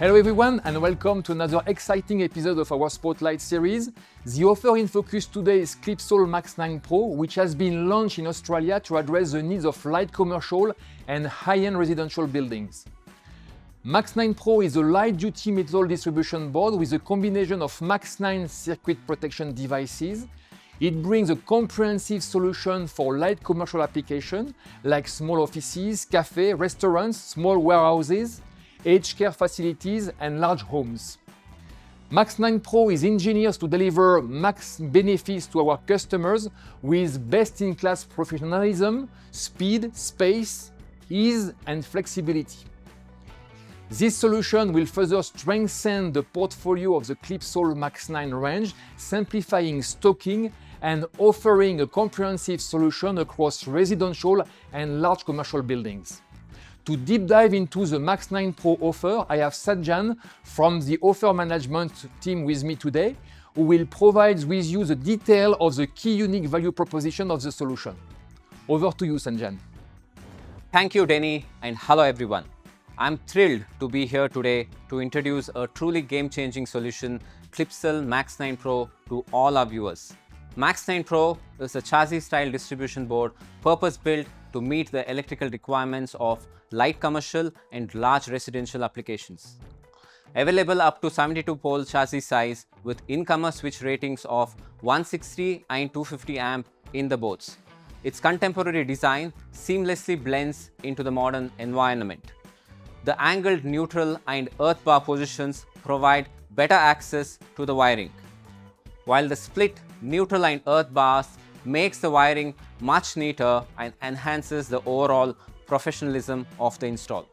Hello everyone and welcome to another exciting episode of our Spotlight series. The offer in focus today is Clipsal Max 9 Pro, which has been launched in Australia to address the needs of light commercial and high-end residential buildings. Max 9 Pro is a light-duty metal distribution board with a combination of Max 9 circuit protection devices. It brings a comprehensive solution for light commercial applications like small offices, cafes, restaurants, small warehouses, aged care facilities, and large homes. Max 9 Pro is engineered to deliver max benefits to our customers with best-in-class professionalism, speed, space, ease, and flexibility. This solution will further strengthen the portfolio of the Clipsal Max 9 range, simplifying stocking and offering a comprehensive solution across residential and large commercial buildings. To deep dive into the Max 9 Pro offer, I have Sanjan from the offer management team with me today, who will provide with you the detail of the key unique value proposition of the solution. Over to you, Sanjan. Thank you, Denis, and hello everyone. I'm thrilled to be here today to introduce a truly game-changing solution, Clipsal Max 9 Pro, to all our viewers. Max 9 Pro is a chassis-style distribution board purpose-built to meet the electrical requirements of light commercial and large residential applications. Available up to 72 pole chassis size with incomer switch ratings of 160 and 250 amp in the boards. Its contemporary design seamlessly blends into the modern environment. The angled neutral and earth bar positions provide better access to the wiring, while the split neutral and earth bars makes the wiring much neater and enhances the overall professionalism of the install.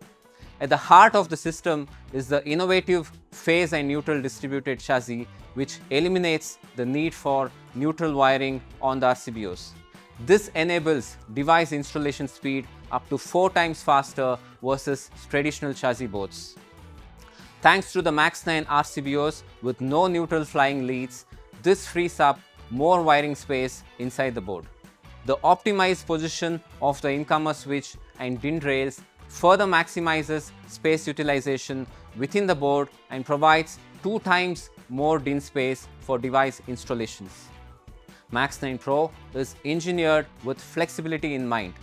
At the heart of the system is the innovative phase and neutral distributed chassis which eliminates the need for neutral wiring on the RCBOs. This enables device installation speed up to 4 times faster versus traditional chassis boards. Thanks to the Max 9 RCBOs with no neutral flying leads, this frees up more wiring space inside the board. The optimized position of the incomer switch and DIN rails further maximizes space utilization within the board and provides two times more DIN space for device installations. Max 9 Pro is engineered with flexibility in mind.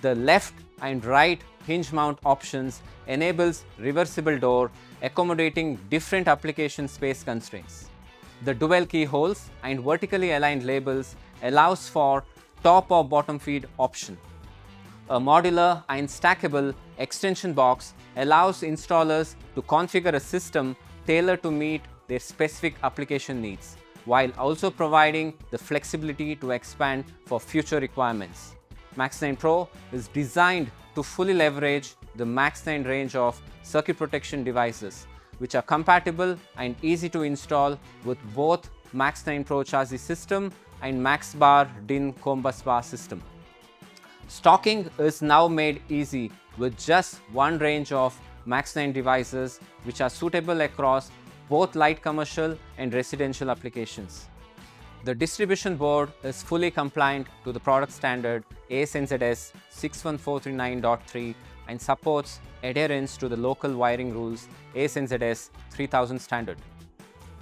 The left and right hinge mount options enables reversible door accommodating different application space constraints. The dual keyholes and vertically aligned labels allows for top or bottom feed option. A modular and stackable extension box allows installers to configure a system tailored to meet their specific application needs, while also providing the flexibility to expand for future requirements. Max 9 Pro is designed to fully leverage the Max 9 range of circuit protection devices which are compatible and easy to install with both Max 9 Pro chassis system and MaxBar DIN comb bus bar system. Stocking is now made easy with just one range of Max 9 devices which are suitable across both light commercial and residential applications. The distribution board is fully compliant to the product standard AS/NZS 61439.3 and supports adherence to the local wiring rules AS/NZS 3000 standard.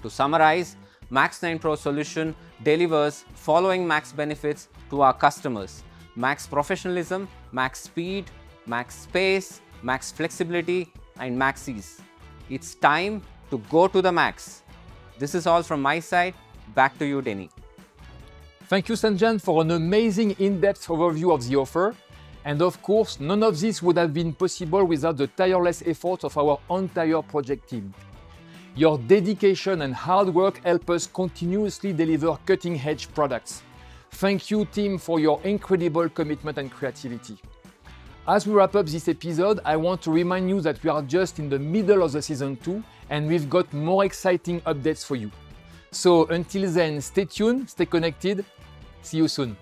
To summarize, Max 9 Pro solution delivers following max benefits to our customers. Max professionalism, max speed, max space, max flexibility and max ease. It's time to go to the max. This is all from my side. Back to you, Denis. Thank you, Sanjan, for an amazing in-depth overview of the offer. And of course, none of this would have been possible without the tireless efforts of our entire project team. Your dedication and hard work help us continuously deliver cutting-edge products. Thank you, team, for your incredible commitment and creativity. As we wrap up this episode, I want to remind you that we are just in the middle of the season 2 and we've got more exciting updates for you. So until then, stay tuned, stay connected. See you soon.